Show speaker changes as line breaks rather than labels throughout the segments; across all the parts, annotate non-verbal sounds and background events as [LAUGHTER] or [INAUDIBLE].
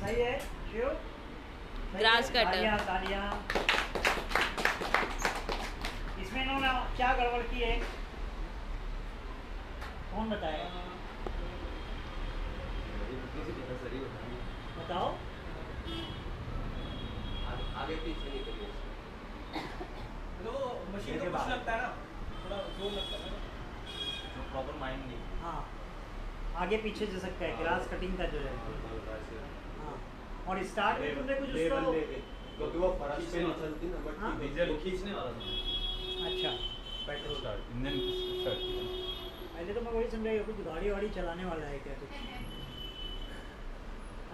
सही है? Shiv
grass cutter.
तालियाँ तालियाँ। इसमें इन्होंने क्या गड़बड़ की है? कौन बताएगा बताओ।
आगे पीछे नहीं करिए
तो मशीन
को
कुछ लगता है ना? थोड़ा ज़ोर लगता है ना?
प्रॉपर माइंड नहीं
हाँ। आगे पीछे जा सकता है ग्रास कटिंग का जो हाँ। और स्टार्ट में तुमने कुछ उसको
क्योंकि वो फर्श पे नहीं चलती ना बट
हाँ?
डीजल खींचने वाला था।
अच्छा।
पेट्रोल स्टार्ट इंजन स्टार्ट किया।
पहले तो मैं वही समझा कि कुछ गाड़ी वाड़ी चलाने वाला है क्या कुछ?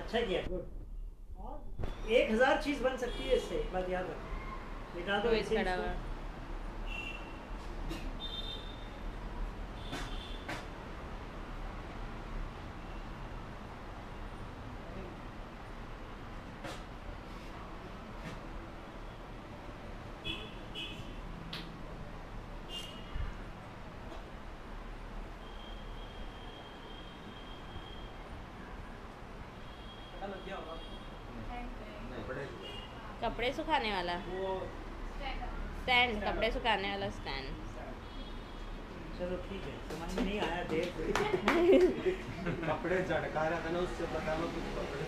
अच्छा किया। गुड और एक हज़ार चीज़ बन सकती है इससे एक बात याद रखो दो
रोहित
ऐसे
कपड़े सुखाने वाला।
वो
स्टैंड कपड़े सुखाने वाला स्टैंड
चलो ठीक है समझ में नहीं आया देर [LAUGHS]
कपड़े झटका रहा था ना उससे पता ना कुछ कपड़े।